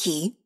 key